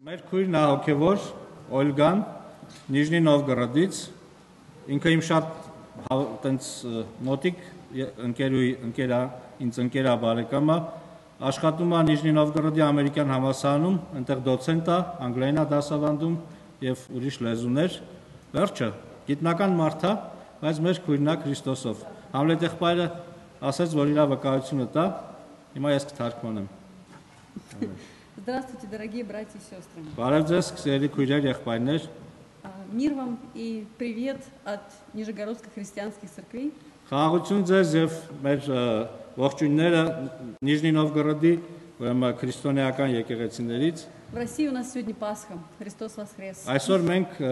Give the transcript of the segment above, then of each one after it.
Մեր քույրն է հոգևոր Օլգան Նիժնի Նովգորոդից ինքը իմ շատ տենց մոտիկ ընկերուի ընկերա ինձ ընկերա բարեկամը աշխատում է Նիժնի Նովգորոդի ամերիկյան համալսարանում, այնտեղ դոցենտ է, անգլերեն է դասավանդում եւ ուրիշ լեզուներ։ Վերջը գիտնական մարդ է, բայց մեր քույրն է Քրիստոսով։ Համլետ եղբայրը ասաց, որ իր վկայությունը տա, հիմա ես կթարգմանեմ։ Здравствуйте, дорогие братья и сестры. Բարև ձեզ, սիրելի քույրեր, եղբայրներ։ А, Мир вам и привет от Нижегородской христианских церквей. Խաղաղություն ձեզ եւ մեր ը, ողջույնները Նիժնի Նովգորոդի, ուրեմն քրիստոնեական եկեղեցիներից։ В России у нас сегодня Пасха. Христос воскрес. Այսօր մենք ը,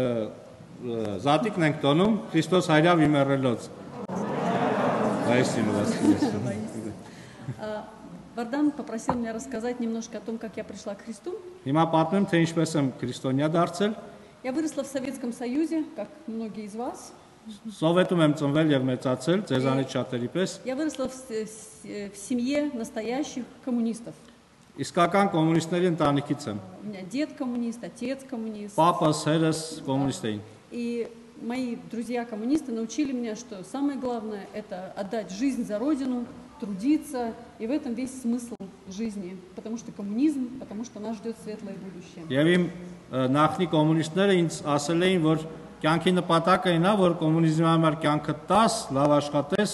ը, զատիկն ենք տոնում Քրիստոս հայրավ իմերելոց։ Воистину воскрес։ А, Вардан попросил меня рассказать немножко о том, как я пришла к Христу. Հիմա պատմեմ, թե ինչպես եմ քրիստոնյա դարձել։ Я выросла в Советском Союзе, как многие из вас. Սովետում եմ ծնվել եւ մեծացել, ձեզանից շատերի պես։ Я выросла в, с- с- в семье настоящих коммунистов. Իսկական կոմունիստների ընտանիքից եմ։ У меня дед коммунист, отец коммунист. Պապս, հերս կոմունիստ էին։ И мои друзья-коммунисты научили меня, что самое главное – это отдать жизнь за Родину, трудиться. И в этом весь смысл жизни. Потому что коммунизм, потому что нас ждет светлое будущее. Եվ իմ ը, նախնի կոմունիստները ինձ ասել էին, որ կյանքի նպատակը այնա, որ կոմունիզմի համար կյանքը 10 լավ աշխատես,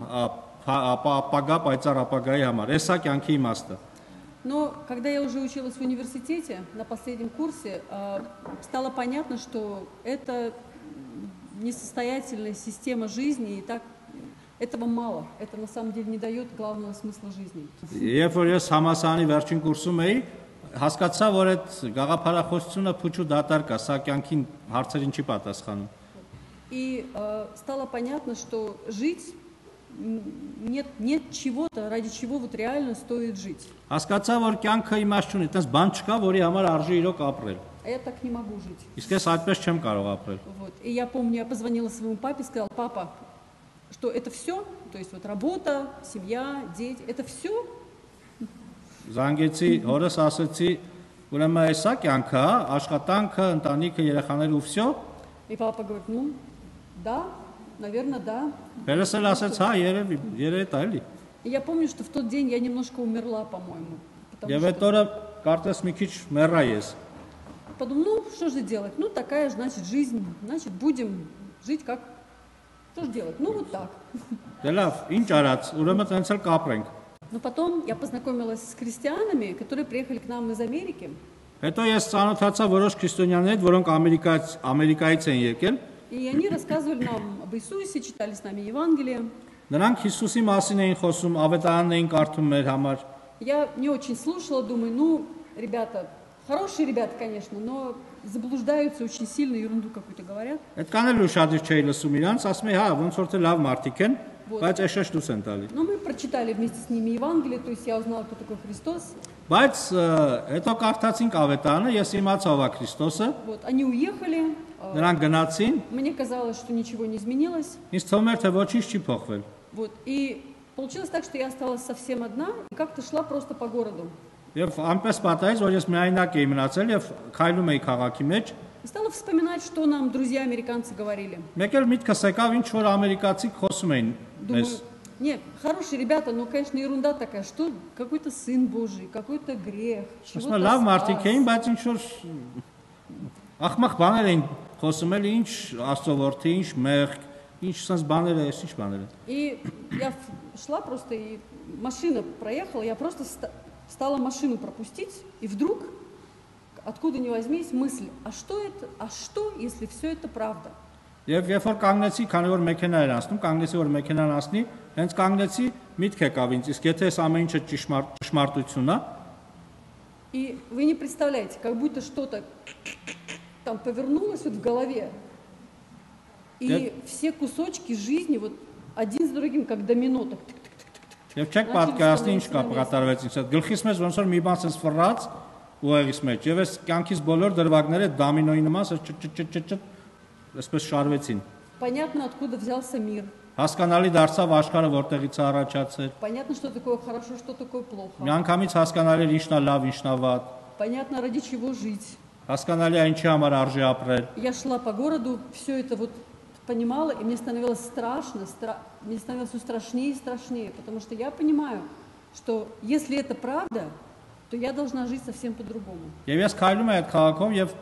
ա- փա- ապա ապագա պայծառ ապագայի համար։ Էսա կյանքի իմաստը։ Но когда я уже училась в университете, на последнем курсе, а, стало понятно, что это несостоятельная система жизни, и так этого мало. Это на самом деле не дает главного смысла жизни. Երբ որ ես համասարանի վերջին կուրսում էի, հասկացա, որ այդ գաղափարախոսությունը փուչու դատարկ է, սա կյանքին հարցերին չի պատասխանում։ И э, стало понятно, что жить м, нет, нет чего-то, ради чего вот реально стоит жить. Հասկացա, որ կյանքը իմաստ չունի, այդպես բան չկա, որի համար արժի իրոք ապրել։ А я так не могу жить. Իսկ ես այդպես չեմ կարող ապրել։ Вот. И я помню, я позвонила своему папе и сказала, папа, что это все, то есть вот работа, семья, дети, это все. Զանգեցի, հորս ասացի, ուրեմն այս է կյանքը, աշխատանքը, ընտանիքը, երեխաները ու всё։ И папа говорит: "Ну, да, наверное, да". Հերս էլ ասաց, հա, երևի, երևի դա Я помню, что в тот день я немножко умерла, по-моему. Я այդ օրը карта մի քիչ есть. ես։ Подумал, ну что же делать? Ну такая же, значит, жизнь, значит, будем жить как Что же делать? Ну, вот так. Դե լավ, ինչ արած, ուրեմն տենց էլ կապրենք։ Но потом я познакомилась с христианами, которые приехали к нам из Америки. Հետո ես ծանոթացա որոշ քրիստոնյաներ, հետ, որոնք Ամերիկայից Ամերիկայից են եկել։ И они рассказывали нам об Иисусе, читали с нами Евангелие. Նրանք Հիսուսի մասին էին խոսում, ավետարանն էին կարդում մեր համար։ Я не очень слушала, думаю, ну, ребята, хорошие ребята, конечно, но заблуждаются очень сильно, ерунду какую-то говорят. Այդքան էլ ուշադիր չէի լսում իրանց, ասում էի, հա, ոնց որ թե լավ մարդիկ են, Ոտ։ բայց էշաշ դուս են տալի։ Но мы прочитали вместе с ними Евангелие, то есть я узнала, кто такой Христос. Բայց ը, հետո կարդացինք ավետարանը, ես իմացա ով է Քրիստոսը, Вот, они уехали, а, նրանք գնացին, мне казалось, что ничего не изменилось. ինձ թվում էր թե ոչինչ չի փոխվել։ Вот, и получилось так, что я осталась совсем одна и как-то шла просто по городу. Եվ այնպես պատահեց, որ ես միայնակ էի մնացել եւ քայլում էի քաղաքի մեջ։ Стало вспоминать, что нам друзья американцы говорили. Մեկ էլ միտքս եկավ ինչ որ ամերիկացի խոսում էին մեզ։ Нет, хорошие ребята, но, конечно, ерунда такая, что какой-то сын Божий, какой-то грех, чего-то լավ մարդիկ էին, բայց ինչ որ ախմախ բաներ էին խոսում, էլ ինչ Աստծո որդի, ինչ մեղք, ինչ սենց բաներ է, ինչ բաներ է։ И я шла просто и машина проехала, я просто стала машину пропустить, и вдруг, откуда ни возьмись, мысль, а что это, а что, если все это правда? Եվ երբ որ կանգնեցի, քանի որ մեքենա էր անցնում, կանգնեցի որ մեքենան անցնի, հենց կանգնեցի, միտք եկավ ինձ, իսկ եթե այս ամեն ինչը ճշմարտ ճշմարտություն է, И вы не представляете, как будто что-то там повернулось вот в голове, и все кусочки жизни вот один за другим, как домино, так тык-тык-тык-тык-тык. եւ չեք Начали պատկերացնի ինչ կա становиться на կատարվեց ինձ հետ։ Գլխիս մեջ ոնց որ մի բան sense ֆռած ուղեղիս մեջ, եւ այս կյանքիս բոլոր դրվագները դամինոյի նման ճ-ճ-ճ-ճ այսպես շարվեցին։ Понятно, откуда взялся мир. Հասկանալի դարձավ աշխարհը որտեղից է առաջացել։ Понятно, что такое хорошо, что такое плохо. Միանգամից հասկանալի էր ինչն է լավ, ինչն է վատ։ понятно, ради чего жить. Հասկանալի է ինչի համար արժի ապրել։ Я шла по городу, все это вот понимала, и мне становилось страшно, стра- мне становилось все страшнее и страшнее, потому что я понимаю, что если это правда, то я должна жить совсем по-другому. Եվ ես քայլում եմ այդ քաղաքով եւ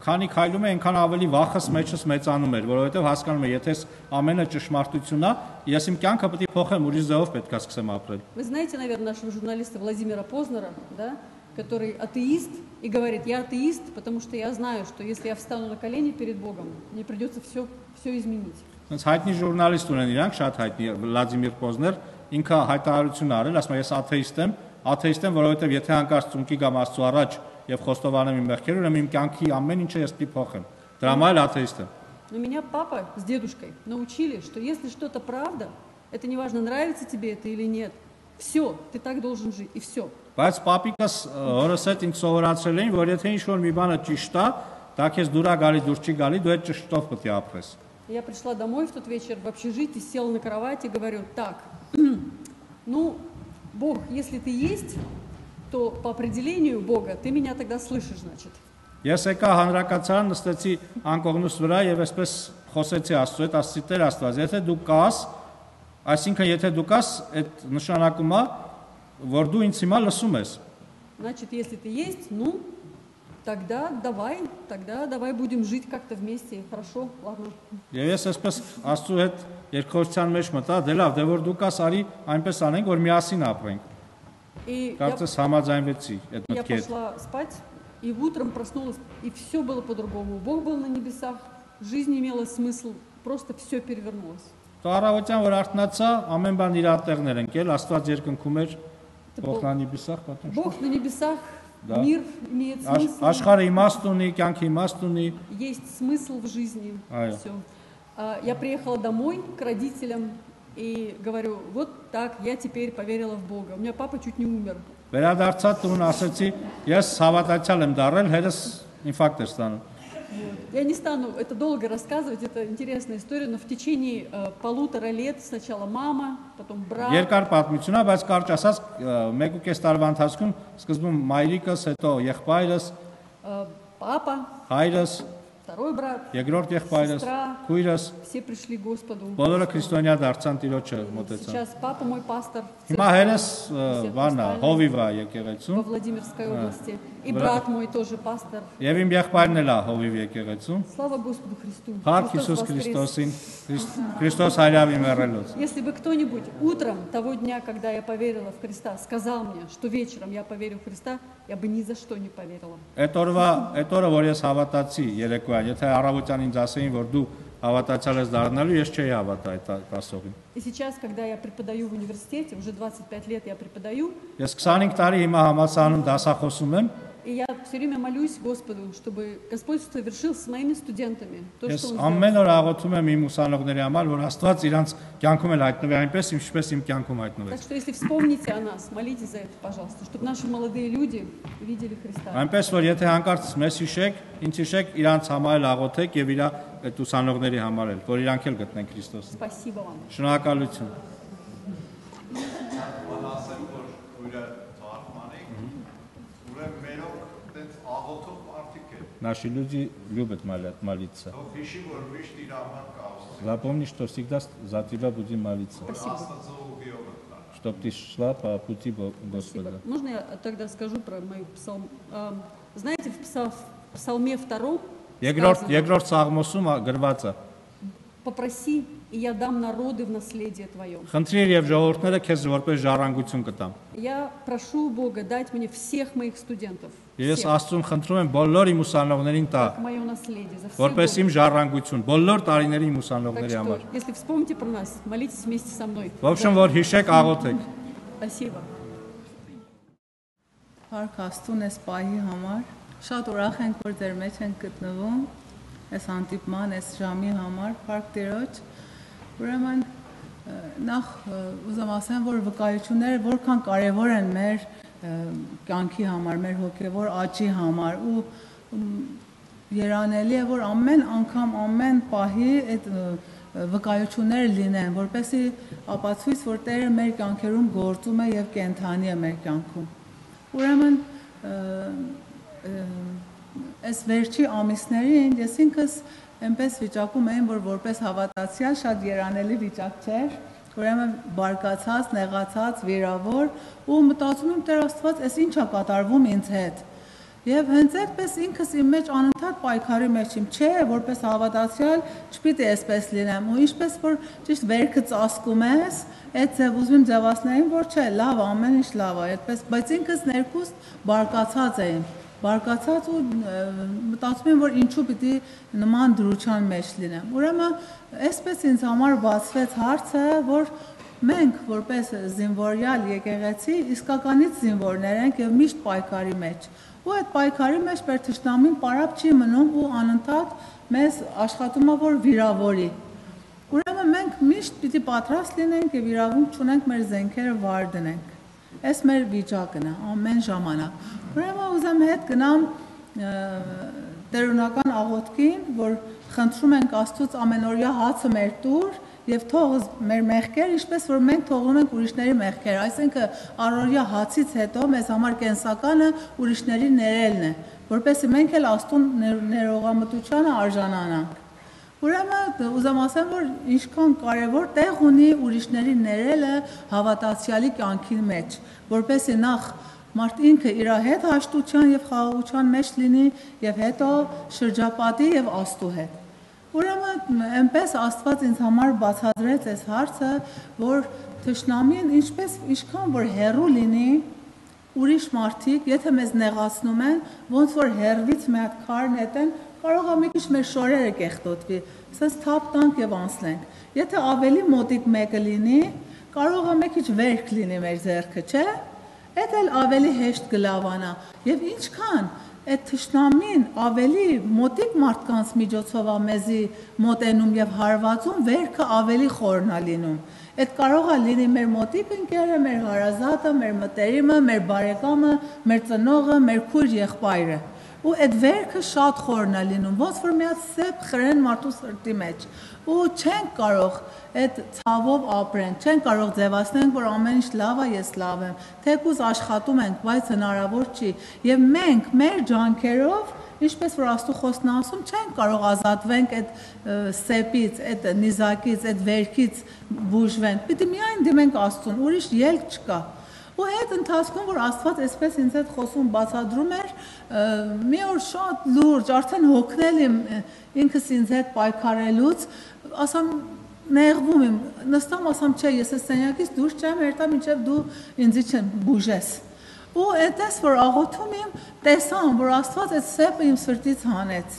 քանի քայլում եմ, այնքան ավելի վախս մեջս մեծանում էր, որովհետեւ հասկանում եմ, եթե այս ամենը ճշմարտություն է, ես իմ կյանքը պետք է փոխեմ, ուրիշ ձևով պետք է սկսեմ ապրել։ Вы знаете, наверное, нашего журналиста Владимира Познера, да, который атеист и говорит, я атеист, потому что я знаю, что если я встану на колени перед Богом, мне придется все, все изменить. Հենց հայտնի ժուրնալիստ ունեն իրանք շատ հայտնի Վլադիմիր Պոզներ, ինքը հայտարարություն ա արել, ասում է ես աթեիստ եմ, աթեիստ եմ, որովհետև եթե հանկարծ ծունկի գամ Աստծո առաջ եւ խոստովանեմ իմ մեղքերը, ուրեմն իմ կյանքի ամեն ինչը ես պիտի փոխեմ։ Դրա համար էլ աթեիստ եմ։ Но меня папа с дедушкой научили, что если что-то правда, это не важно, нравится тебе это или нет, все, ты так должен жить, и все. Բայց պապիկս հորս հետ ինձ սովորացրել էին, որ եթե ինչ-որ մի բանը ճիշտ է, դա քեզ դուր է գալի, դուր չի գալի, դու այդ ճշտով պետք է ապրես։ Я пришла домой в тот вечер в общежитие, села на кровати и говорю, так, ну, Бог, если ты есть, то по определению Бога ты меня тогда слышишь, значит. Ես եկա հանրակացարան նստեցի անկողնուս վրա եւ այսպես խոսեցի Աստծո հետ, ասացի Տեր Աստված, եթե դու կաս, այսինքն եթե դու կաս, այդ նշանակում է, որ դու ինձ հիմա լսում ես։ Значит, если ты есть, ну, тогда давай, тогда давай будем жить как-то вместе. Хорошо, ладно. Եվ ես այսպես Աստծո հետ երկխոսության մեջ մտա, դե լավ, դե որ դու կաս, արի այնպես անենք, որ միասին ապրենք։ И я, Կարծես համաձայնվեցի այդ я մտքի հետ։ пошла спать, и утром проснулась, и все было по-другому. Бог был на небесах, жизнь имела смысл, просто все перевернулось. Դա առավոտյան որ արթնացա, ամեն բան իր ատեղներ ընկել, Աստված երկնքում էր, Փոխնանի բիսախ պատմում։ Бог на небесах, Да. мир имеет Աշ- смысл, Աշխարհը իմաստ ունի, կյանքի իմաստ ունի։ есть смысл в жизни. А, я. Все. Я приехала домой к родителям и говорю, вот так, я теперь поверила в Бога. У меня папа чуть не умер. Վերադարձա տուն ասացի, ես հավատացյալ եմ դարել, հերս ինֆարկտ էր ստանում։ Я не стану это долго рассказывать, это интересная история, но в течение э, полутора лет сначала мама, потом брат, Երկար պատմություն է, բայց կարճ ասած 1.5 տարվա ընթացքում սկզբում մայրիկս, հետո եղբայրս, э, папа, հայրս, второй брат, երկրորդ եղբայրս, Սեստրա։ քույրս, все пришли к Господу. բոլորը քրիստոնյա դարձան Տիրոջը մոտեցան։ Сейчас папа мой пастор в Հիմա церкви հերս բանա, հովիվ է եկեղեցում, во Владимирской области. И брат мой тоже пастор. եւ իմ եղբայրն էլ է հովիվ եկեղեցում։ Слава Господу Христу. Փառք Христос Հիսուս воскрес. Քրիստոսին, Քրիստ- Քրիստոս հայրավի մեռելուց։ Если бы кто-нибудь утром того дня, когда я поверила в Христа, сказал мне, что вечером я поверю в Христа, я бы ни за что не поверила. Այդ օրվա, այդ օրը որ ես հավատացի երեկոյան, եթե առավոտյան ինձ ասեին, որ դու հավատացյալ ես դառնալու, ես չէի հավատա այդ ա- ասողին։ И сейчас, когда я преподаю в университете, уже 25 лет я преподаю, Ես 25 տարի հիմա համալսարանում դասախոսում եմ, и я все время молюсь Господу, чтобы Господь совершил с моими студентами то, ես что Он сделал. ամեն օր աղոթում եմ իմ ուսանողների համար, որ Աստված իրանց կյանքում էլ հայտնվի այնպես, ինչպես իմ կյանքում Так հայտնվեց։ что если вспомните о нас, молитесь за это, пожалуйста, чтобы наши молодые люди видели Христа. Այնպես որ եթե հանկարծ մեզ հիշեք, ինձ հիշեք, իրանց համար էլ աղոթեք եւ իր այդ ուսանողների համար էլ, որ իրանք էլ գտնեն Քրիստոսին։ Спасибо вам. Շնորհակալություն։ ասեմ, որ ուրը Наши люди любят молят- молиться. Թող հիշի, որ միշտ իր համար կա Աստծո։ Запомни, что всегда за тебя будем молиться, Աստծո ուղիով կա։ чтобы ты шла по пути Бо- Господа. Спасибо. Можно я тогда скажу про мою псалм? А, Знаете, в пса- в псалме втором Երկրորդ сказано, երկրորդ սաղմոսում ա- գրված է. попроси, и я дам народы в наследие твое. Խնդրիր եւ ժողովուրդները քեզ որպես ժառանգություն կտամ։ Я прошу Бога дать мне всех моих студентов, Ես Աստծուն խնդրում եմ բոլոր իմ ուսանողներին տա։ Որպես իմ ժառանգություն, բոլոր տարիների իմ ուսանողների համար։ Если вспомните про нас, молитесь вместе со мной։ В общем, որ հիշեք, աղոթեք։ Спасибо։ Փառք Աստուն էս պահի համար։ Շատ ուրախ ենք, որ ձեր մեջ ենք գտնվում այս հանդիպման, այս ժամի համար, Փառք Տերոջ։ Ուրեմն նախ ուզեմ ասեմ, որ վկայությունները որքան կարևոր են մեր կյանքի համար, մեր հոգևոր աճի համար ու երանելի է, որ ամեն անգամ, ամեն պահի այդ վկայությունները լինեն, որպեսզի ապացույց, որ Տերը մեր կյանքերում գործում է եւ կենթանի է մեր կյանքում։ Ուրեմն այս վերջի ամիսներին ես ինքս այնպես վիճակում եմ, որ որպես հավատացյալ շատ երանելի վիճակ չէր, ուրեմն բարկացած, նեղացած, վիրավոր ու մտածում եմ Տեր Աստված, այս ի՞նչ է կատարվում ինձ հետ։ Եվ հենց այդպես ինքս իմ մեջ անընդհատ պայքարի մեջ եմ, չէ, որպես հավատացյալ չպիտի այսպես լինեմ, ու ինչպես որ ճիշտ վերքը ծածկում ես, այդ ձև ուզում եմ ձևացնեին, որ չէ, լավ, ամեն ինչ լավ է, այդպես, բայց ինքս ներքուս բարկացած եմ բարկացած ու մտածում եմ, որ ինչու պիտի նման դրության մեջ լինեմ։ Ուրեմն, այսպես ինձ համար բացվեց հարցը, որ մենք որպես զինվորյալ եկեղեցի իսկականից զինվորներ ենք եւ միշտ պայքարի մեջ։ Ու այդ պայքարի մեջ մեր ճշտամին պարապ չի մնում ու անընդհատ մեզ աշխատում է որ վիրավորի։ Ուրեմն մենք միշտ պիտի պատրաստ լինենք եւ իրավունք ունենք մեր զենքերը վար դնենք։ Այս մեր վիճակն է ամեն ժամանակ։ Ուրեմն ուզեմ հետ գնամ տերունական աղոթքին, որ խնդրում ենք Աստծոց ամենօրյա հացը մեր տուր եւ թող մեր մեղքեր, ինչպես որ մենք թողնում ենք ուրիշների մեղքեր, այսինքն առօրյա հացից հետո մեզ համար կենսականը ուրիշների ներելն է, որպեսզի մենք էլ աստուն ներողամտությանը արժանանանք։ Ուրեմն ուզեմ ասեմ, որ ինչքան կարևոր տեղ ունի ուրիշների ներելը հավատացյալի կյանքի մեջ, որպեսզի նախ մարդ ինքը իր հետ հաշտության եւ խաղաղության մեջ լինի եւ հետո շրջապատի եւ աստու հետ։ Ուրեմն այնպես Աստված ինձ համար բացատրեց այս հարցը, որ թշնամին ինչպես ինչքան որ հերու լինի, ուրիշ մարդիկ, եթե մեզ նեղացնում են, ոնց որ հերվից մի հատ քար նետեն, կարող է մի քիչ մեր շորերը կեղտոտվի, ասես թափ տանք եւ անցնենք։ Եթե ավելի մոտիկ մեկը լինի, կարող է մի քիչ վերք լինի մեր ձեռքը, չէ՞։ Դա էլ ավելի հեշտ կլավանա։ Եվ ինչքան այդ թշնամին ավելի մոտիկ մարդկանց միջոցով է մեզի մոտենում եւ հարվածում, վերքը ավելի խորն է լինում։ Այդ կարող է լինի մեր մոտիկ ընկերը, մեր հարազատը, մեր մտերիմը, մեր բարեկամը, մեր ծնողը, մեր քույր եղբայրը ու այդ վերքը շատ խորն է լինում, ոնց որ մի հատ սեփ խրեն մարդու սրտի մեջ։ Ու չեն կարող այդ ցավով ապրեն, չեն կարող ձևացնել, որ ամեն ինչ լավ է, ես լավ եմ։ Թեկուզ աշխատում ենք, բայց հնարավոր չի։ Եվ մենք մեր ջանքերով Ինչպես որ Աստու խոսքն ասում, չեն կարող ազատվենք այդ սեպից, այդ նիզակից, այդ վերքից բուժվենք։ Պիտի միայն դիմենք Աստծուն, ուրիշ ելք չկա։ Ու այդ ընթացքում որ Աստված այսպես ինձ հետ խոսում բացադրում էր, մի օր շատ լուրջ, արդեն հոգնել եմ ինքս ինձ հետ պայքարելուց, ասամ նեղվում եմ, նստամ ասամ, չէ, ես այս սենյակից դուրս չեմ երթա, մինչև դու ինձի չեմ բուժես։ Ու այդպես որ աղոթում եմ, տեսամ, որ Աստված այդ սեպը իմ սրտից հանեց։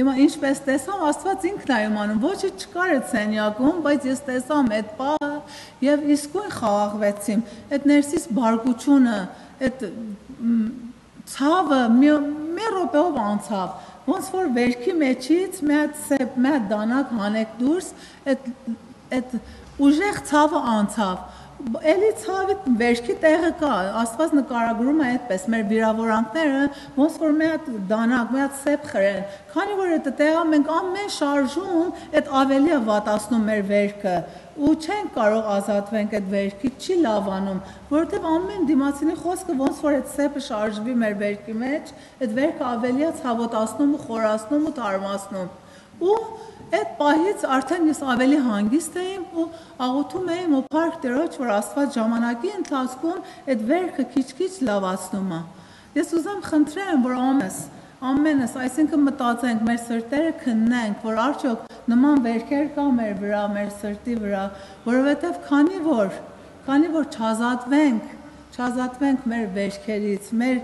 Հիմա ինչպես տեսամ, Աստված ինքն է իմանում, ոչը չկար այդ սենյակում, բայց ես տեսամ այդ պահը եւ իսկույն խաղաղվեցիմ։ Այդ ներսից բարգությունը, այդ ցավը մի մի րոպեով անցավ ոնց որ վերքի մեջից մի հատ սեփ մի հատ դանակ հանեք դուրս այդ այդ ուժեղ ցավը անցավ Էլի ցավի վերջի տեղը կա, Աստված նկարագրում է այդպես մեր վիրավորանքները, ոնց որ մի հատ դանակ, մի հատ սեփ խրեն։ Քանի որ այդ տեղը մենք ամեն շարժում այդ ավելի է վատացնում մեր վերքը ու չենք կարող ազատվենք այդ վերքից, չի լավանում, որովհետև ամեն դիմացինի խոսքը ոնց որ այդ սեփը շարժվի մեր վերքի մեջ, այդ վերքը ավելի է ցավոտացնում ու խորացնում ու թարմացնում։ Ու Այդ պահից արդեն ես ավելի հանգիստ եմ ու աղոթում եմ ու փառք Տերոջ, որ Աստված ժամանակի ընթացքում այդ վերքը քիչ-քիչ լավացնում է։ Ես ուզում խնդրեմ, որ ամենս ամենս, այսինքն մտածենք, մեր սրտերը քննենք, որ արդյոք նման վերքեր կա մեր վրա, մեր սրտի վրա, որովհետև քանի որ քանի որ չազատվենք, չազատվենք մեր վերքերից, մեր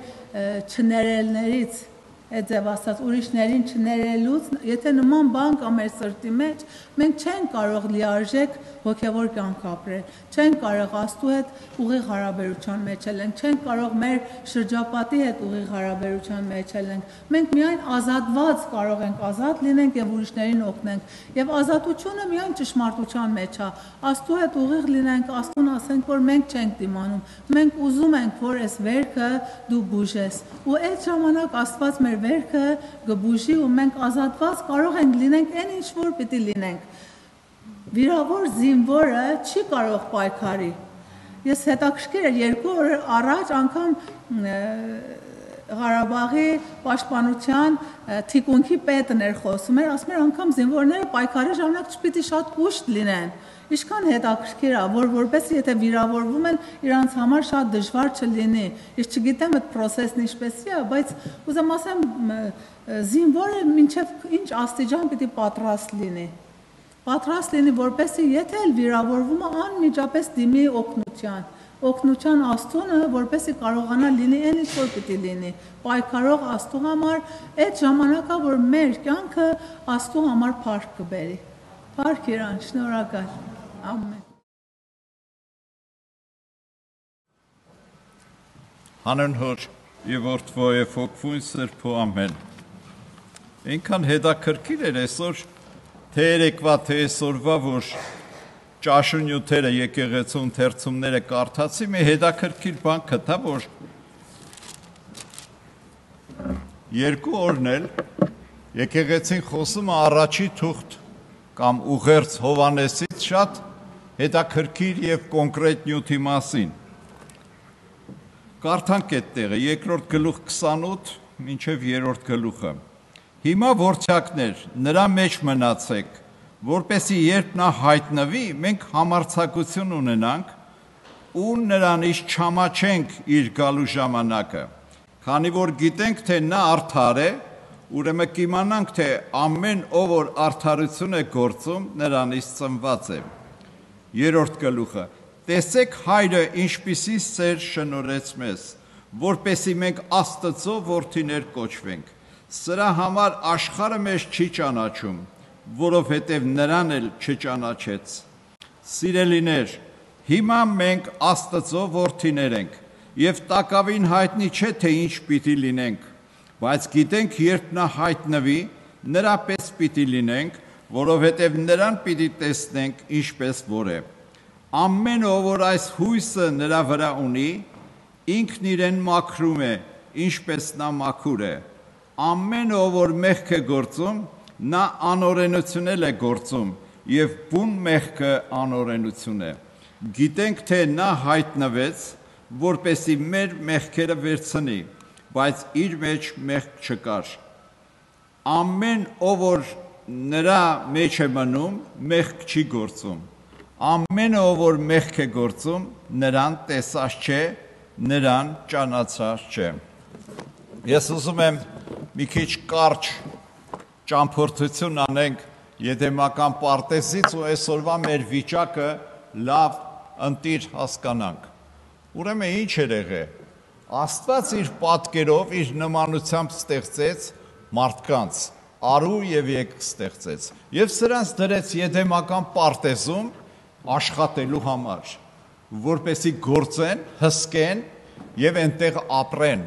չներելներից, այդ ձև ասած ուրիշներին չներելուց, եթե նման բան կա մեր սրտի մեջ, մենք չենք կարող լիարժեք հոգևոր կյանք ապրել, չենք կարող Աստծո հետ ուղիղ հարաբերության մեջ լինենք, չենք կարող մեր շրջապատի հետ ուղիղ հարաբերության մեջ լինենք։ Մենք միայն ազատված կարող ենք ազատ լինենք եւ ուրիշներին օգնենք։ Եվ ազատությունը միայն ճշմարտության մեջ է։ Աստծո հետ ուղիղ լինենք, Աստուն ասենք, որ մենք չենք դիմանում։ Մենք ուզում ենք, որ այս վերքը դու բուժես։ Ու այդ ժամանակ Աստված մեր վերքը գբուժի ու մենք ազատված կարող ենք լինենք այն ինչ որ պիտի լինենք։ Վիրավոր զինվորը չի կարող պայքարի։ Ես հետաքրքիր էր երկու օր առաջ անգամ Ղարաբաղի պաշտպանության թիկունքի պետն էր խոսում էր, ասում էր անգամ զինվորները պայքարի ժամանակ չպիտի շատ կուշտ լինեն։ Ինչքան հետաքրքիր է, որ որպես եթե վիրավորվում են, իրանց համար շատ դժվար չլինի։ Ես չգիտեմ այդ process-ն ինչպեսի է, բայց ուզեմ ասեմ զինվորը մինչև ինչ աստիճան պիտի պատրաստ լինի պատրաստ լինի, որպեսզի եթե էլ վիրավորվում է անմիջապես դիմի օգնության օգնության աստունը, որպեսի կարողանա լինի այն ինչ որ պիտի լինի, պայքարող աստու համար, այդ ժամանակա որ մեր կյանքը աստու համար փառք կբերի։ Փառք իրան, շնորհակալ։ Ամեն։ Հանուն եւ որդվո եւ հոգվուն սրբո ամեն։ Այնքան հետաքրքիր էր այսօր թե երեկվա թե այսօրվա որ ճաշունյութերը եկեղեցու ընթերցումները կարդացի, մի հետաքրքիր բան գտա, որ երկու օրն էլ եկեղեցին խոսում առաջի թուղթ կամ ուղերձ Հովանեսից շատ հետաքրքիր եւ կոնկրետ նյութի մասին։ Կարդանք այդ տեղը, երկրորդ գլուխ 28 մինչև երրորդ գլուխը։ Հիմա ворցակներ, նրա մեջ մնացեք, որպեսի երբ նա հայտնվի, մենք համարցակություն ունենանք ու նրանից չամաչենք իր գալու ժամանակը։ Քանի որ գիտենք, թե նա արդար է, ուրեմն կիմանանք, թե ամեն ով որ արդարություն է գործում, նրանից ծնված է։ Երորդ գլուխը. Տեսեք հայրը ինչպիսի սեր շնորհեց մեզ, որպեսի մենք Աստծո որդիներ կոչվենք։ Սրա համար աշխարհը մեզ չի ճանաչում, որովհետև նրան էլ չճանաչեց։ Սիրելիներ, հիմա մենք Աստծո որդիներ ենք, եւ տակավին հայտնի չէ թե ինչ պիտի լինենք, բայց գիտենք, երբ նա հայտնվի, նրա պես պիտի լինենք, որովհետև նրան պիտի տեսնենք ինչպես որ է։ Ամեն ով որ այս հույսը նրա վրա ունի, ինքն իրեն մաքրում է, ինչպես նա մաքուր է։ Ամեն ով որ մեղք է գործում, նա անօրենությունել է գործում եւ բուն մեղքը անօրենություն է գիտենք թե նա հայտնվեց որպեսի մեր մեղքերը վերցնի բայց իր մեջ մեղք չկար ամեն ով որ նրա մեջ է մնում մեղք չի գործում ամեն ով որ մեղք է գործում նրան տեսած չէ նրան ճանաչած չէ ես ուզում եմ մի քիչ կարճ ճամփորդություն անենք եդեմական պարտեզից ու այսօրվա մեր վիճակը լավ ընտիր հասկանանք։ Ուրեմն ինչ էր եղել։ Աստված իր պատկերով, իր նմանությամբ ստեղծեց մարդկանց, արու եւ եկ ստեղծեց։ Եվ սրանց դրեց եդեմական պարտեզում աշխատելու համար, որպեսի գործեն, հսկեն եւ այնտեղ ապրեն։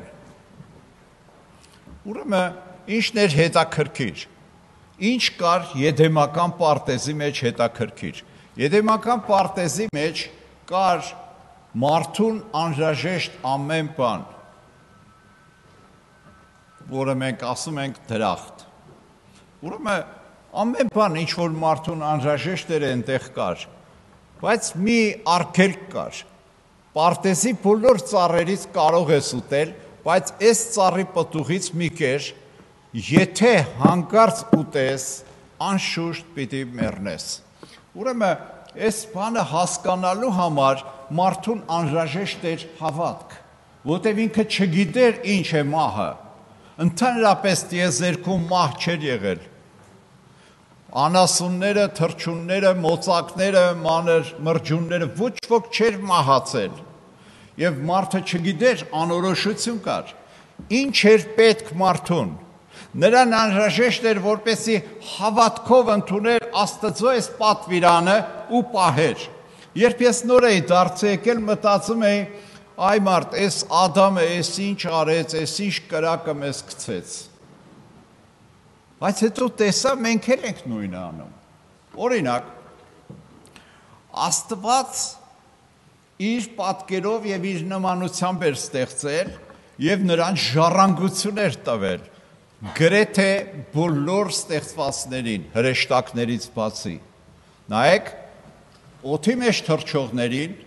Ուրեմն Ինչն էր հետաքրքիր։ Ինչ կար եդեմական պարտեզի մեջ հետաքրքիր։ Եդեմական պարտեզի մեջ կար մարդուն անհրաժեշտ ամեն բան, որը մենք ասում ենք դրախտ։ Ուրեմն ամեն բան, ինչ որ մարդուն անհրաժեշտ էր, այնտեղ կար։ Բայց մի արգելք կար։ Պարտեզի բոլոր ծառերից կարող ես ուտել, բայց այս ծառի պտուղից մի կեր եթե հանկարծ ուտես, անշուշտ պիտի մեռնես։ Ուրեմն այս բանը հասկանալու համար մարդուն անհրաժեշտ էր հավատք, որտեվ ինքը չգիտեր ինչ է մահը։ Ընդհանրապես տիեզերքում մահ չէր եղել։ Անասունները, թրջունները, մոծակները, մանր մրջունները ոչ ոք չէր մահացել։ Եվ մարդը չգիտեր, անորոշություն կար։ Ինչ էր պետք մարդուն Նրան անհրաժեշտ էր, որպեսի հավատքով ընդուներ Աստծո այս պատվիրանը ու պահեր։ Երբ ես նոր էի դարձել եկել, մտածում էի, այ մարդ, այս Ադամը այս ինչ արեց, այս ինչ կրակը մեզ գցեց։ Բայց հետո տեսա մենք էլ ենք նույնը անում։ Օրինակ, Աստված իր պատկերով եւ իր նմանությամբ էր ստեղծել եւ նրան ժառանգություն էր տվել գրեթե բոլոր ստեղծվածներին հրեշտակներից բացի նայեք օթի մեջ թռչողներին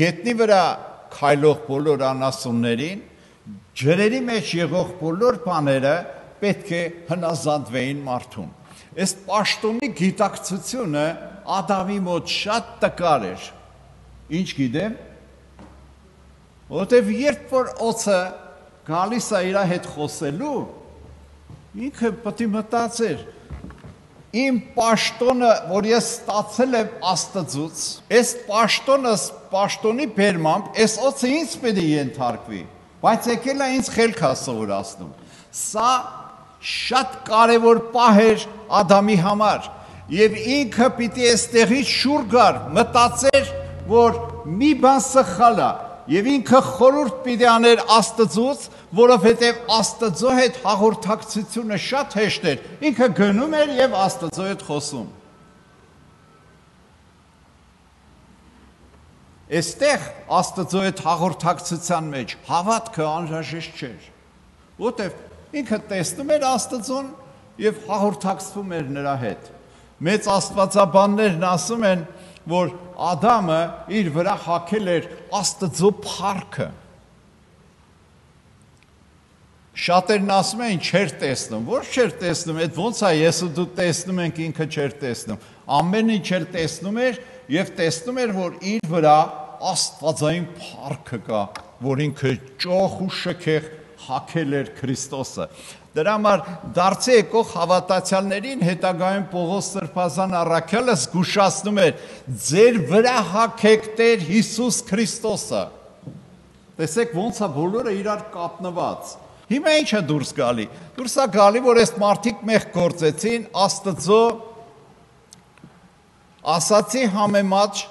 գետնի վրա քայլող բոլոր անասուններին ջրերի մեջ եղող բոլոր բաները պետք է հնազանդվեին մարդուն։ Այս պաշտոնի գիտակցությունը Ադամի մոտ շատ տկար էր։ Ինչ գիտեմ, որտեվ երբ որ օծը գալիս է իր հետ խոսելու, ինքը պետք է մտածեր, իմ պաշտոնը, որ ես ստացել եմ Աստծուց, այս պաշտոնը, պաշտոնի բերմամբ, այս օծը ինձ պետք է ենթարկվի, բայց եկել է ինձ խելք հասովորացնում։ Սա շատ կարևոր պահ էր Ադամի համար, եւ ինքը պիտի այստեղից շուր գար, մտածեր, որ մի բան սխալ է, եւ ինքը խորուրդ պիտի աներ Աստծուց, որովհետեւ Աստծո հետ հաղորդակցությունը շատ հեշտ էր։ Ինքը գնում էր եւ Աստծո հետ խոսում։ Այստեղ Աստծո հետ հաղորդակցության մեջ հավատքը անհրաժեշտ չէր։ Որտեւ ինքը տեսնում էր Աստծուն եւ հաղորդակցվում էր նրա հետ։ Մեծ աստվածաբաններն ասում են, որ Ադամը իր վրա հակել էր Աստծո փառքը։ Շատերն ասում են չէր տեսնում, ոչ չէր տեսնում, այդ ոնց է ես ու դու տեսնում ենք ինքը չէր տեսնում։ Ամեն ինչ էլ տեսնում էր եւ տեսնում էր, որ իր վրա Աստվածային փառքը կա, որ ինքը ճոխ ու շքեղ հակել էր Քրիստոսը։ Դրա համար դարձի եկող հավատացյալներին հետագայում Պողոս Սրբազան առաքյալը զգուշացնում էր. ձեր վրա հակեք Տեր Հիսուս Քրիստոսը։ Տեսեք ոնց է բոլորը իրար կապնված։ Հիմա ինչ է դուրս գալի։ Դուրս է գալի, որ այս մարդիկ մեղ գործեցին Աստծո ասացի համեմատ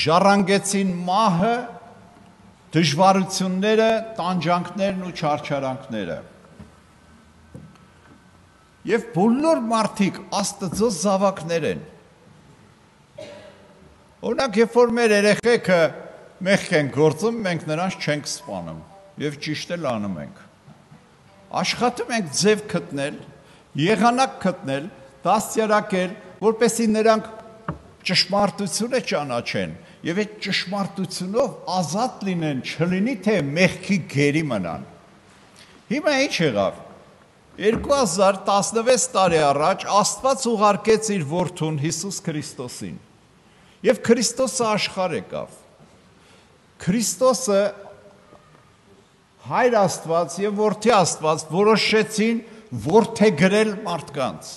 ժառանգեցին մահը, դժվարությունները, տանջանքներն ու չարչարանքները։ Եվ բոլոր մարդիկ Աստծո զավակներ են։ Օրինակ, երբ որ մեր երեխեքը մեղք են գործում, մենք նրանց չենք սպանում եւ ճիշտ էլ անում ենք։ Աշխատում ենք ձև գտնել, եղանակ գտնել, դաստիարակել, որպեսի նրանք ճշմարտությունը ճանաչեն եւ այդ ճշմարտությունով ազատ լինեն, չլինի թե մեղքի գերի մնան։ Հիմա ինչ եղավ։ 2016 տարի առաջ Աստված ուղարկեց իր որդուն Հիսուս Քրիստոսին։ Եվ Քրիստոսը աշխարհ եկավ։ Քրիստոսը Հայր Աստված եւ Որդի Աստված որոշեցին որդեգրել մարդկանց։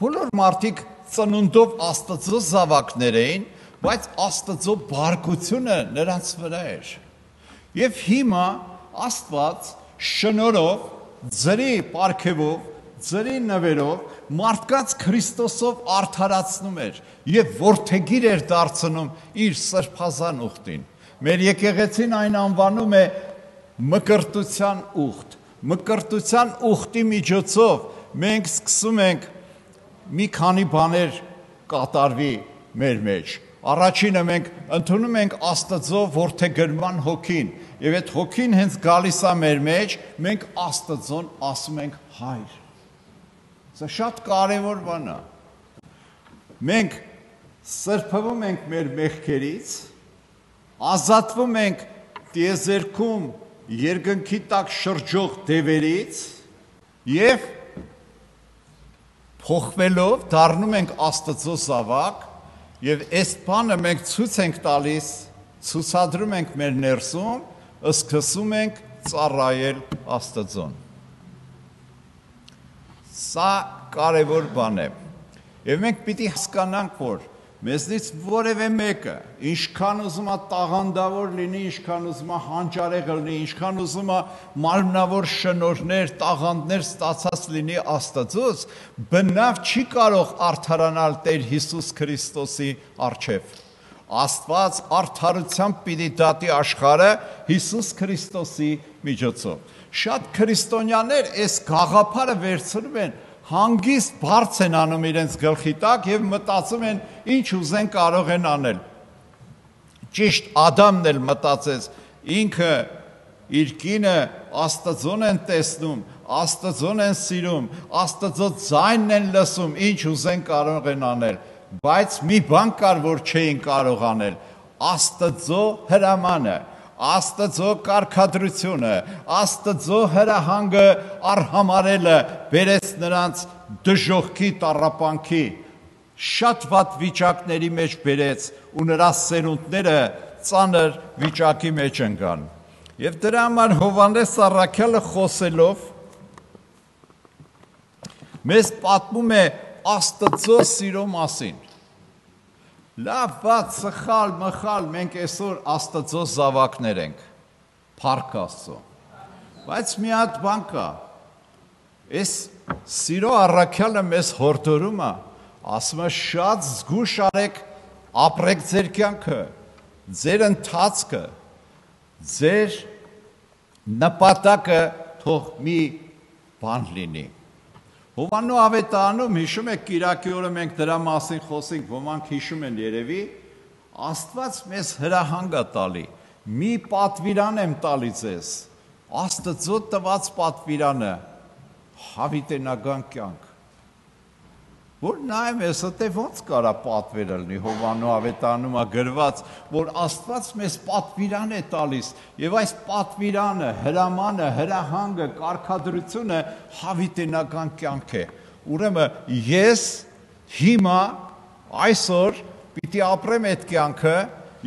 Բոլոր մարդիկ ծնունդով Աստծո զավակներ էին, բայց Աստծո բարկությունը նրանց վրա էր։ Եվ հիմա Աստված շնորհով, ծրի պարգևով, ծրի նվերով մարդկանց Քրիստոսով արդարացնում էր եւ ворթեգիր էր դարձնում իր սրբազան ուխտին։ Մեր եկեղեցին այն անվանում է մկրտության ուխտ։ Մկրտության ուխտի միջոցով մենք սկսում ենք մի քանի բաներ կատարվի մեր մեջ։ մեջ Առաջինը մենք ընդունում ենք Աստծո որդեգրման հոգին, եւ այդ հոգին հենց գալիս է մեր մեջ, մենք Աստծոն ասում ենք հայր։ Սա շատ կարևոր բան է։ Մենք սրբվում ենք մեր մեղքերից, ազատվում ենք տիեզերքում երկնքի տակ շրջող դևերից եւ փոխվելով դառնում ենք Աստծո զավակ Եվ այս բանը մենք ցույց ենք տալիս, ցուցադրում ենք մեր ներսում, սկսում ենք ծառայել Աստծուն։ Սա կարևոր բան է։ Եվ մենք պիտի հասկանանք, որ Մեզնից որևէ մեկը ինչքան ուզում է տաղանդավոր լինի, ինչքան ուզում է հանճարեղ լինի, ինչքան ուզում է մարմնավոր շնորհներ, տաղանդներ ստացած լինի Աստծոց, բնավ չի կարող արդարանալ Տեր Հիսուս Քրիստոսի արչև։ Աստված արդարությամբ պիտի դատի աշխարհը Հիսուս Քրիստոսի միջոցով։ Շատ քրիստոնյաներ այս գաղափարը վերցնում են հանգիստ բարձ են անում իրենց գլխի տակ եւ մտածում են ինչ ուզեն կարող են անել։ Ճիշտ Ադամն էլ մտածեց, ինքը իր կինը Աստծուն են տեսնում, Աստծուն են սիրում, Աստծո ձայնն են լսում, ինչ ուզեն կարող են անել։ բայց մի բան կար, որ չէին կարող անել։ Աստծո հրամանը, Աստծո կարգադրությունը, Աստծո հրահանգը արհամարելը բերեց նրանց դժողքի տարապանքի շատ վատ վիճակների մեջ բերեց ու նրա սերունդները ծանր վիճակի մեջ ընկան։ Եվ դրա համար Հովանես Առաքյալը խոսելով մեզ պատմում է Աստծո սիրո մասին։ Լավ, բաց, սխալ, մխալ, մենք այսօր Աստծո զավակներ ենք։ Փառք Աստծո։ Բայց մի հատ բան կա։ Այս սիրո առաքյալը մեզ հորդորում է, ասում է շատ զգուշ արեք, ապրեք ձեր կյանքը, ձեր ընթացքը, ձեր նպատակը թող մի բան լինի։ Հովանու ավետարանում հիշում եք Կիրակի օրը մենք դրա մասին խոսենք, ոմանք հիշում են երևի, Աստված մեզ հրահանգ է տալի։ Մի պատվիրան եմ տալի ձեզ։ Աստծո տված պատվիրանը հավիտենական կյանք որ նայեմ ես դե ոնց կարա պատվերը լինի Հովանու ավետանում է գրված որ Աստված մեզ պատվիրան է տալիս եւ այս պատվիրանը հրամանը հրահանգը կարգադրությունը հավիտենական կյանք է ուրեմն ես հիմա այսօր պիտի ապրեմ այդ կյանքը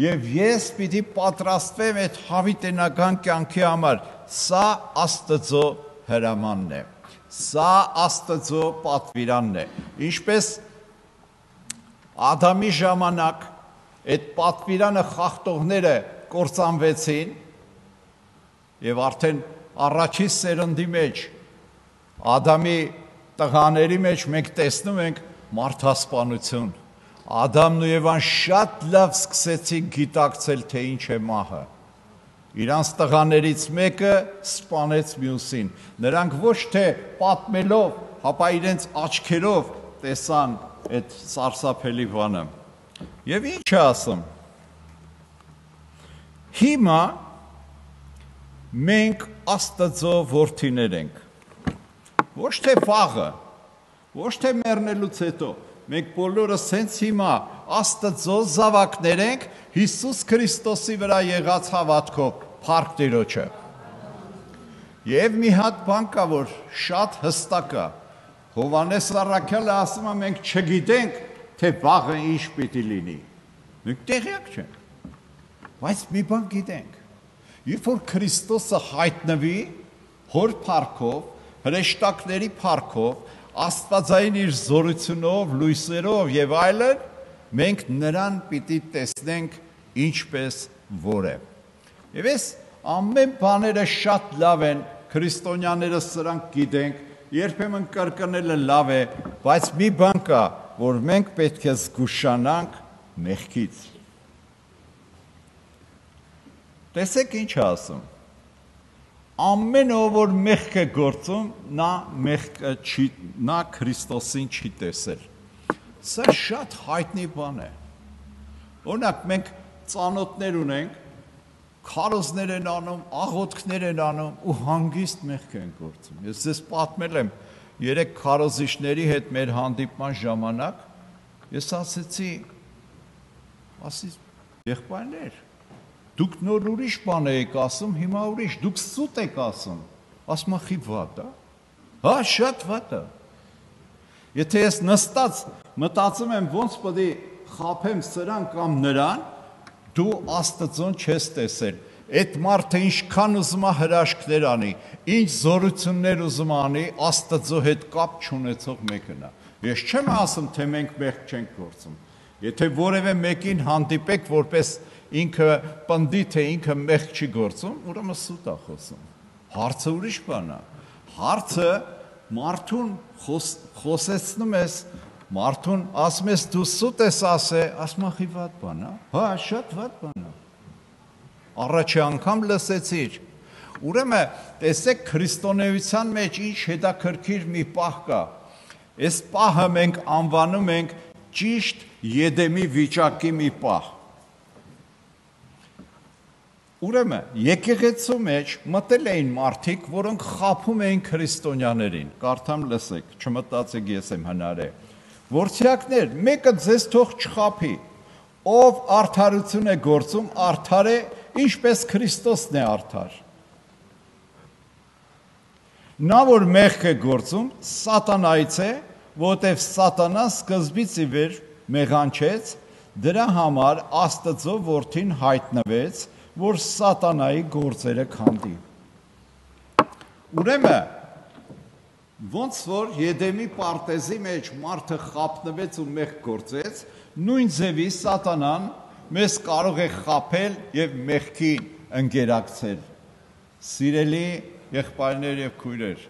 եւ ես պիտի պատրաստվեմ այդ հավիտենական կյանքի համար սա Աստծո հրամանն է Սա Աստծո պատվիրանն է։ Ինչպես Ադամի ժամանակ այդ պատվիրանը խախտողները կործանվեցին եւ արդեն առաջի սերնդի մեջ Ադամի տղաների մեջ մենք տեսնում ենք մարդասպանություն։ Ադամն ու Եվան շատ լավ սկսեցին գիտակցել թե ինչ է մահը Իրանց տղաներից մեկը սպանեց մյուսին։ Նրանք ոչ թե պատմելով, հապա իրենց աչքերով տեսան այդ սարսափելի բանը։ Եվ ի՞նչ ասեմ։ Հիմա մենք Աստծո որդիներ ենք։ Ոչ թե վաղը, ոչ թե մեռնելուց հետո, մենք բոլորս հենց հիմա Աստծո զավակներ ենք Հիսուս Քրիստոսի վրա եղած հավատքով, Փառք Տիրոջը։ Եվ մի հատ բան կա, որ շատ հստակ է։ Հովանես Առաքյալը ասում է մենք չգիտենք, թե վաղը ինչ պիտի լինի։ Մենք տեղյակ չենք։ Բայց մի բան գիտենք։ Երբ որ Քրիստոսը հայտնվի հոր փառքով, հրեշտակների փառքով, Աստվածային իր զորությունով, լույսերով եւ այլն, մենք նրան պիտի տեսնենք ինչպես որ է։ Եվ այս ամեն բաները շատ լավ են, քրիստոնյաները սրանք գիտենք, երբեմն կրկնելը լավ է, բայց մի բան կա, որ մենք պետք է զգուշանանք մեղքից։ Տեսեք ինչ ասում։ Ամեն ով որ մեղք է գործում, նա մեղքը չի, նա Քրիստոսին չի տեսել Սա շատ հայտնի բան է։ Օրինակ մենք ծանոթներ ունենք, քարոզներ են անում, աղոթքներ են անում ու հանգիստ մեղք են գործում։ Ես ձեզ պատմել եմ երեք քարոզիչների հետ մեր հանդիպման ժամանակ, ես ասեցի, ասի եղբայրներ, դուք նոր ուրիշ բան եք ասում, հիմա ուրիշ, դուք սուտ եք ասում։ Ասում խի վատ է։ Հա, շատ վատ է։ Եթե ես նստած մտածում եմ ոնց պետք է խափեմ սրան կամ նրան, դու Աստծուն չես տեսել։ Այդ մարդը ինչքան ուզում է հրաշքներ անի, ինչ զորություններ ուզում անի, Աստծո հետ կապ չունեցող մեկն է։ Ես չեմ ասում, թե մենք մեղք չենք գործում։ Եթե որևէ մեկին հանդիպեք, որպես ինքը պնդի թե ինքը մեղք չի գործում, ուրեմն սուտ է խոսում։ Հարցը ուրիշ բան է։ Հարցը մարդուն խոս, խոսեցնում ես, մարդուն ասում ես դու սուտ ես ասե, ասում ախի վատ բան է։ Հա, շատ վատ բան է։ Առաջի անգամ լսեցիր։ Ուրեմն, տեսեք քրիստոնեության մեջ ինչ հետաքրքիր մի պահ կա։ Այս պահը մենք անվանում ենք ճիշտ Եդեմի վիճակի մի պահ։ Ուրեմն եկեղեցու մեջ մտել էին մարդիկ, որոնք խափում էին քրիստոնյաներին։ Կարդամ լսեք, չմտածեք ես եմ հնարե, Որցյակներ, մեկը ձեզ թող չխափի։ Ով արդարություն է գործում, արդար է, ինչպես Քրիստոսն է արդար։ Նա որ մեղք է գործում, սատանայից է, որտեվ սատանան սկզբից ի վեր մեղանչեց, դրա համար Աստծո որդին հայտնվեց, որ սատանայի գործերը քանդի։ Ուրեմն ոնց որ Եդեմի պարտեզի մեջ մարդը խապնվեց ու մեղք գործեց, նույն ձևի սատանան մեզ կարող է խապել եւ մեղքի ընկերակցել։ Սիրելի եղբայրներ եւ քույրեր,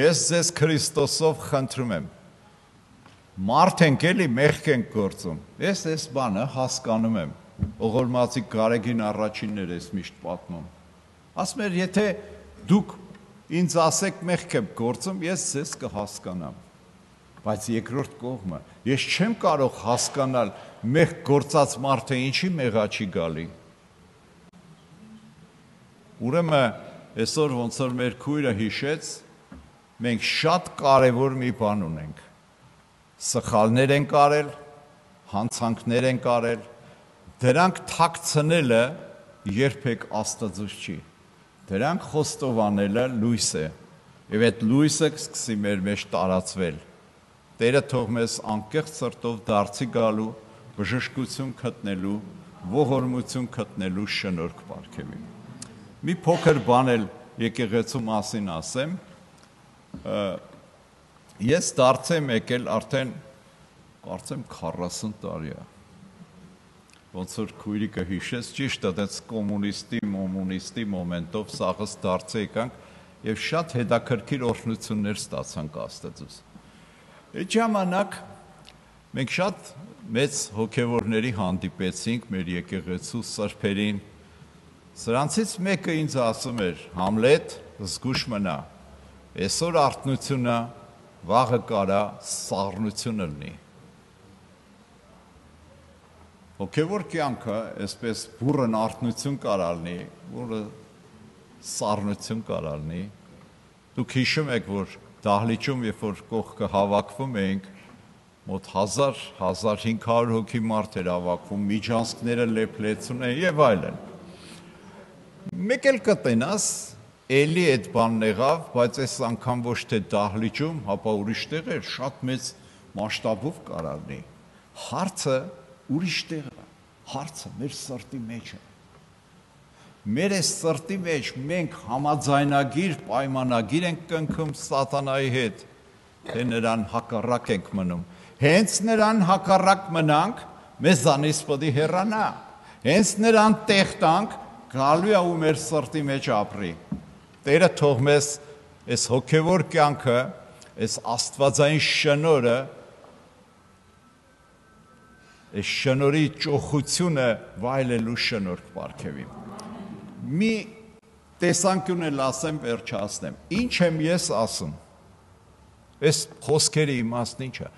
ես ձեզ Քրիստոսով խնդրում եմ։ Մարդ ենք էլի մեղք ենք գործում։ Ես այս բանը հասկանում եմ։ Օղորմածի Գարեգին առաջիններ էս միշտ պատմում։ Ասում էր, եթե դուք ինձ ասեք մեղք եմ գործում, ես ձեզ կհասկանամ։ Բայց երկրորդ կողմը, ես չեմ կարող հասկանալ մեղք գործած մարդը ինչի մեղաչի գալի։ Ուրեմն այսօր ոնց որ մեր քույրը հիշեց, մենք շատ կարևոր մի բան ունենք։ Սխալներ են կարել, հանցանքներ են կարել, դրանք թաքցնելը երբեք աստծուց չի դրանք խոստովանելը լույս է եւ այդ լույսը կսկսի մեր մեջ տարածվել Տերը թող մեզ անկեղծ սրտով դարձի գալու բժշկություն գտնելու ողորմություն գտնելու շնորհք ապարգևի մի փոքր բան էլ եկեղեցու մասին ասեմ ես դարձեմ եկել արդեն կարծեմ 40 տարի է ոնց որ քույրիկը հիշեց, ճիշտ է, դից կոմունիստի, մոմունիստի մոմենտով սաղս դարձ եկանք եւ շատ հետաքրքիր օրհնություններ ստացանք Աստծուց։ Այդ ժամանակ մենք շատ մեծ հոգևորների հանդիպեցինք մեր եկեղեցու սրբերին։ Սրանցից մեկը ինձ ասում էր. Համլետ, զգուշ մնա։ Այսօր արտնությունը վաղը կարա սառնությունը լինի։ Հոգևոր կյանքը այսպես բուրըն արտնություն կարալնի, որը սառնություն կարալնի։ Դուք հիշում եք, որ դահլիճում, երբ որ կողքը հավաքվում էինք, մոտ 1000 1500 հոգի մարդ էր հավաքվում, միջանցքները լեփլեցուն են եւ այլն։ Մեկ էլ կտենաս, էլի այդ բանն եղավ, բայց այս անգամ ոչ թե դահլիճում, հապա ուրիշ տեղեր շատ մեծ մասշտաբով կարալնի։ Հարցը ուրիշ տեղ է հարցը մեր սրտի մեջ է մեր այս սրտի մեջ մենք համաձայնագիր պայմանագիր ենք կնքում սատանայի հետ թե նրան հակառակ ենք մնում հենց նրան հակառակ մնանք մեզանից պետք է հեռանա հենց նրան տեղ տանք գալու է ու մեր սրտի մեջ ապրի Տերը թող մեզ այս հոգևոր կյանքը այս աստվածային շնորը այս շնորի ճոխությունը վայելելու շնորհք ապարգևի։ Մի տեսանկյուն էլ ասեմ վերջացնեմ։ Ինչ եմ ես ասում։ Այս խոսքերի իմաստն ի՞նչ է։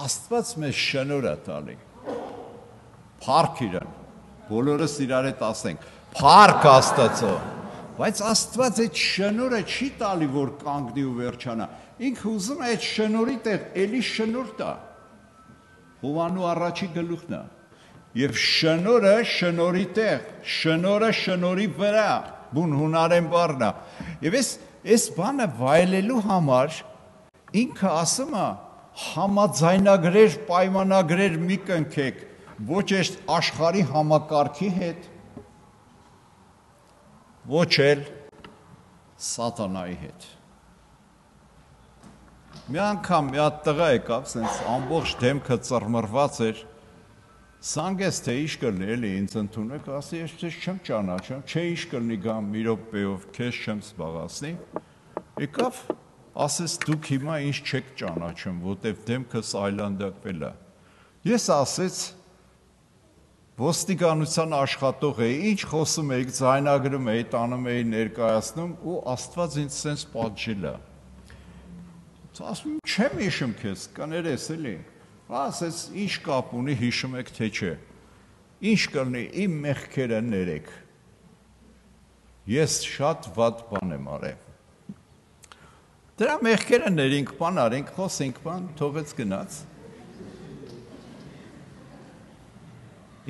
Աստված մեզ շնորհ է տալի։ Փառք իրան։ Բոլորս իրար հետ ասենք. Փառք Աստծո։ Բայց Աստված այդ շնորհը չի տալի, որ կանգնի ու վերջանա։ Ինքը ուզում է այդ շնորհի տեղ էլի շնորհ տա։ Հովանու առաջի գլուխն է։ Եվ շնորը շնորի տեղ, շնորը շնորի վրա, բուն հունարեն բառն է։ Եվ այս այս բանը վայելելու համար ինքը ասում է համաձայնագրեր, պայմանագրեր մի կնքեք, ոչ էս աշխարհի համակարգի հետ, ոչ էլ սատանայի հետ։ Մի անգամ մի հատ տղա եկավ, սենց ամբողջ դեմքը ծռմռված էր։ Սանգես թե ինչ կլինի, էլի ինձ ընդունեք, ասի ես քեզ չեմ ճանաչում, չէ ինչ կլինի գամ մի րոպեով, քեզ չեմ սպաղացնի։ Եկավ, ասես դուք հիմա ինչ չեք ճանաչում, որտեվ դեմքս այլանդակվել է։ Ես ասեց ոստիկանության աշխատող էի, ինչ խոսում էիք, ձայնագրում էի, տանում էի ներկայացնում ու Աստված ինձ sense պատժել է ասում չեմ հիշում քեզ, կներես էլի։ Ասես ինչ կապ ունի հիշում եք թե չէ։ Ինչ կլինի իմ մեղքերը ներեք։ Ես շատ վատ բան եմ արել։ Դրա մեղքերը ներինք, բան արենք, խոսենք, բան թողեց գնաց։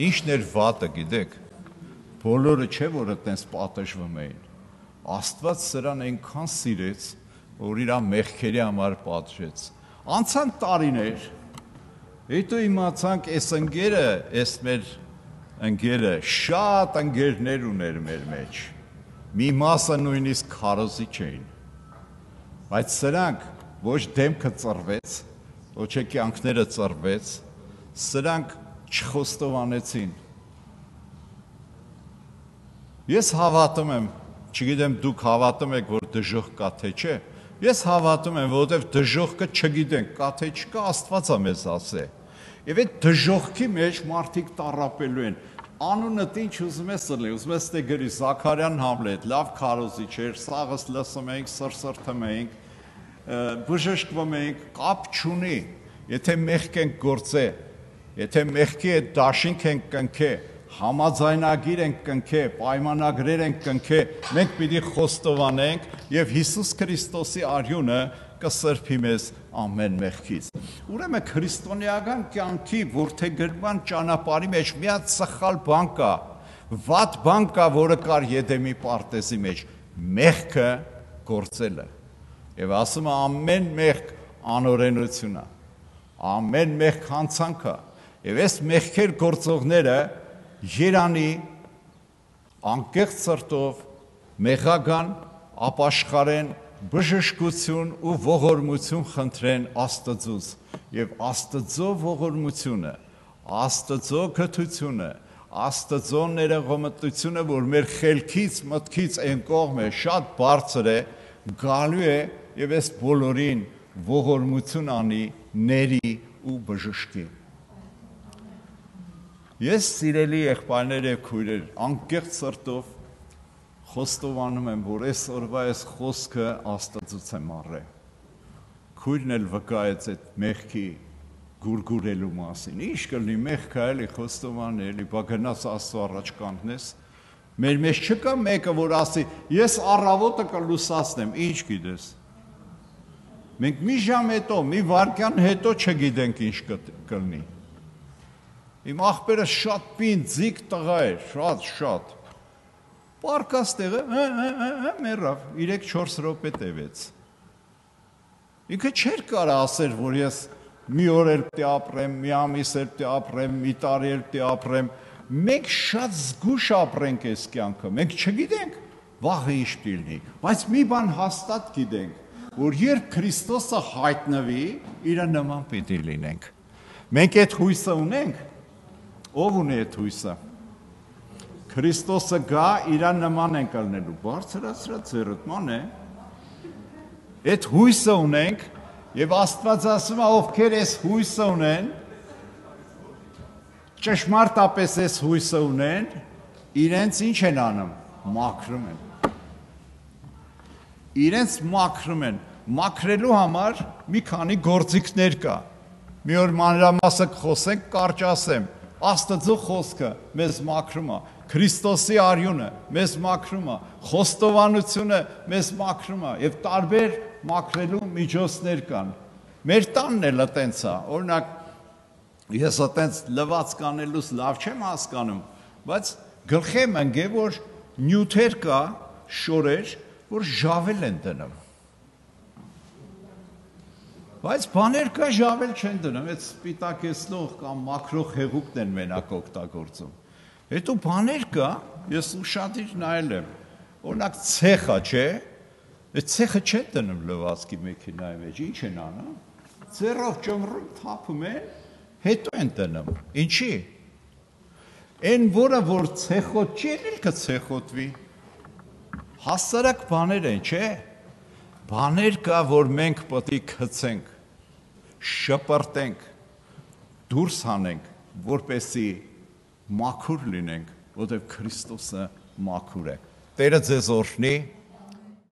Ինչն էր վատը, գիտեք։ Բոլորը չէ որ այտենց պատժվում էին։ Աստված սրան այնքան սիրեց, որ իր մեղքերի համար պատժեց։ Անցան տարիներ, հետո իմացանք, այս ընկերը, այս մեր ընկերը շատ ընկերներ ուներ մեր մեջ։ Մի մասը նույնիսկ քարոզի չէին։ Բայց սրանք ոչ դեմքը ծռվեց, ոչ է կյանքները ծռվեց, սրանք չխոստովանեցին։ Ես հավատում եմ, չգիտեմ դուք հավատում եք, որ դժոխք կա թե չէ։ Ես հավատում եմ, որովհետև դժոխքը չգիտենք, կա թե չկա, Աստվածա մեզ ասե։ Եվ այդ դժոխքի մեջ մարդիկ տարապելու են։ Անունը ինչ ուզում ես լի, ուզում ես թե գրի Զաքարյան Համլետ, լավ քարոզիչ էր, սաղս լսում էինք, սրսրթում էինք, բժշկվում էինք, կապ չունի։ Եթե մեղք ենք գործե, եթե մեղքի հետ դաշինք ենք կնքե, համաձայնագիր ենք կնքե, պայմանագրեր ենք կնքե, մենք պիտի խոստովանենք եւ Հիսուս Քրիստոսի արյունը կսրբի մեզ ամեն մեղքից։ Ուրեմն քրիստոնեական կյանքի ворթեգրման ճանապարհի մեջ միած սխալ բան կա, վատ բան կա, որը կար Եդեմի պարտեզի մեջ՝ մեղքը գործելը։ Եվ ասում է ամեն մեղք անօրենություն է։ Ամեն մեղք հանցանք է։ Եվ այս մեղքեր գործողները Երանի անկեղծ սրտով մեղական ապաշխարեն բժշկություն ու ողորմություն խնդրեն Աստծուց եւ Աստծո ողորմությունը, Աստծո գթությունը, Աստծո ներողամտությունը, որ մեր խելքից, մտքից այն կողմ է շատ բարձր է, գալու է եւ այս բոլորին ողորմություն անի, ների ու բժշկի։ Ես սիրելի եղբայրներ եւ քույրեր, անկեղծ սրտով խոստովանում եմ, որ այս օրվա այս խոսքը Աստծուց եմ առել։ Քույրն էլ վկայեց այդ մեղքի գուրգուրելու մասին։ Ինչ կլինի մեղքը էլի խոստովան էլի, բա գնաց Աստծո առաջ կանգնես։ Մեր մեջ չկա մեկը, որ ասի, ես առավոտը կլուսացնեմ, ինչ գիտես։ Մենք մի ժամ հետո, մի վարկյան հետո չգիտենք ինչ կլինի։ Իմ աղբերը շատ պին ձիգ տղա է, շատ շատ Պարկաս տեղը, մեռավ, 3-4 րոպե տևեց։ Ինքը չէր կարա ասել, որ ես մի օր էլ պիտի ապրեմ, մի ամիս էլ պիտի ապրեմ, մի տարի էլ պիտի ապրեմ։ Մենք շատ զգուշ ապրենք այս կյանքը։ Մենք չգիտենք վաղը ինչ լինի, բայց մի բան հաստատ գիտենք, որ երբ Քրիստոսը հայտնվի, իր նման պիտի լինենք։ Մենք այդ հույսը ունենք։ Ով ունի այդ հույսը։ Քրիստոսը գա իրան նման են կլնելու։ Բարձրացրած ձեռդ ման է։ Այդ հույսը ունենք եւ Աստված ասում է ովքեր այս հույսը ունեն, ճշմարտապես այս հույսը ունեն, իրենց ինչ են անում։ Մաքրում են։ Իրենց մաքրում են։ Մաքրելու համար մի քանի գործիքներ կա։ Մի օր մանրամասը խոսենք, կարճ ասեմ։ Աստծո խոսքը մեզ մաքրում է Քրիստոսի արյունը մեզ մաքրում է, խոստովանությունը մեզ մաքրում է եւ տարբեր մաքրելու միջոցներ կան։ Մեր տանն էլ այտենց է։ Օրինակ ես այտենց լված կանելուց լավ չեմ հասկանում, բայց գլխի մնգե որ նյութեր կա, շորեր, որ ժավել են դնում։ Բայց բաներ կա ժավել չեն դնում, այդ սպիտակեսնող կամ մակրող հեղուկն են մենակ օգտագործում։ Հետո բաներ կա, ես ուշադիր նայել եմ։ Օրինակ ցեխա, չէ՞։ Այդ ցեխը չէ դնում լվացքի մեքենայի մեջ, ինչ են անում։ Ձեռով ճմռում թափում են, հետո են դնում։ Ինչի։ Այն որը որ ցեխոտ չի, էլ կցեխոտվի։ Հասարակ բաներ են, չէ՞։ Բաներ կա, որ մենք պետք է գցենք, շպրտենք, դուրս հանենք, որպեսի մաքուր լինենք, որտեղ Քրիստոսը մաքուր է։ Տերը ձեզ օրհնի